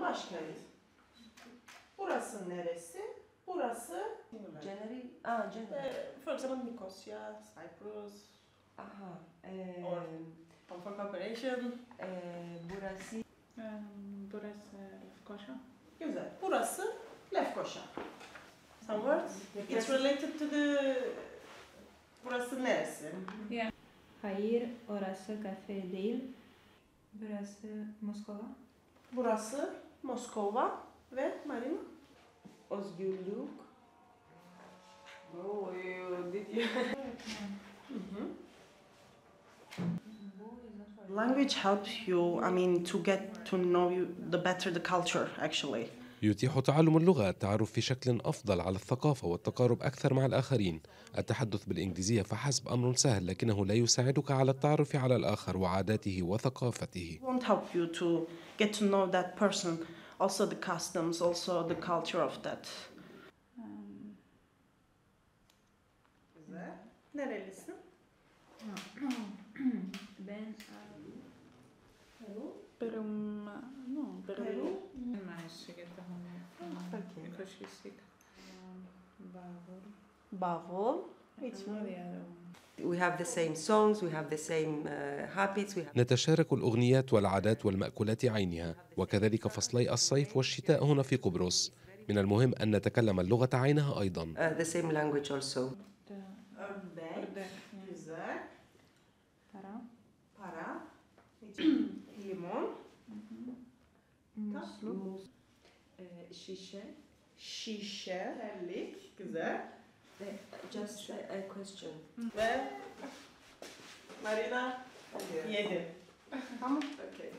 başkent. Burası neresi? Burası January? Ah, January. uh, for example Nicosia, Cyprus, Aha. Ee, Or- Hong Kong Corporation. ee, burası Em, Burası Lefkoşa. Güzel. Burası Lefkoşa. Some words? It's related to the... Burası neresi? Hayır, orası kafe değil. Burası Moskova. Burası Moskova ve Marina. özgürlük. Oh, you did you? Mhm. Language helps you, I mean, to get to know you, the better the culture, actually. يتيح تعلم اللغة التعرف في شكل أفضل على الثقافة والتقارب أكثر مع الآخرين التحدث بالإنجليزية فحسب أمر سهل لكنه لا يساعدك على التعرف على الآخر وعاداته وثقافته also the customs, also the culture of that. Güzel. Nerelisin? Ben Bavul. We have the same songs, we have the same uh, habits, we have نتشارك الأغنيات والعادات والمأكولات عينها وكذلك فصلي الصيف والشتاء هنا في قبرص من المهم أن نتكلم اللغة عينها أيضا uh, the same language also. Ördek. Ördek. şişe, terlik. Güzel. Ve just a, a question. Ve Marina yedi. Tamam. okay.